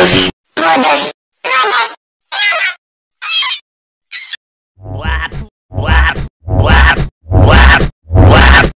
brothers, brothers, brothers. Wap, wap, wap, wap, wap.